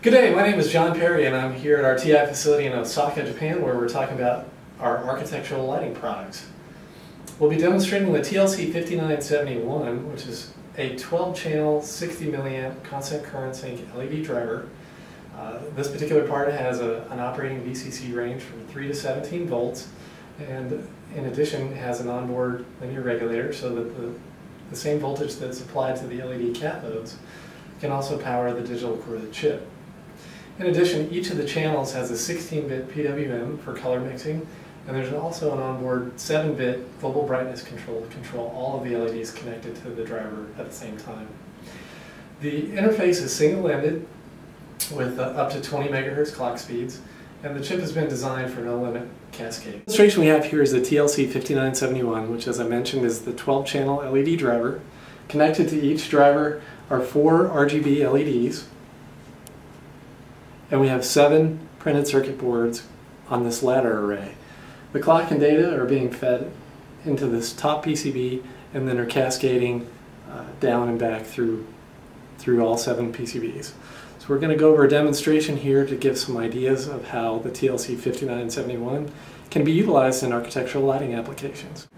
Good day, my name is John Perry and I'm here at our TI facility in Osaka, Japan where we're talking about our architectural lighting products. We'll be demonstrating the TLC 5971 which is a 12 channel 60 milliamp constant current sink LED driver. Uh, this particular part has a, an operating VCC range from 3 to 17 volts and in addition has an onboard linear regulator so that the, the same voltage that's applied to the LED cathodes can also power the digital core of the chip. In addition, each of the channels has a 16-bit PWM for color mixing, and there's also an onboard 7-bit global brightness control to control all of the LEDs connected to the driver at the same time. The interface is single-ended with uh, up to 20 megahertz clock speeds, and the chip has been designed for no-limit cascade. The demonstration we have here is the TLC 5971, which as I mentioned is the 12-channel LED driver. Connected to each driver are four RGB LEDs, and we have seven printed circuit boards on this ladder array. The clock and data are being fed into this top PCB and then are cascading uh, down and back through, through all seven PCBs. So we're going to go over a demonstration here to give some ideas of how the TLC 5971 can be utilized in architectural lighting applications.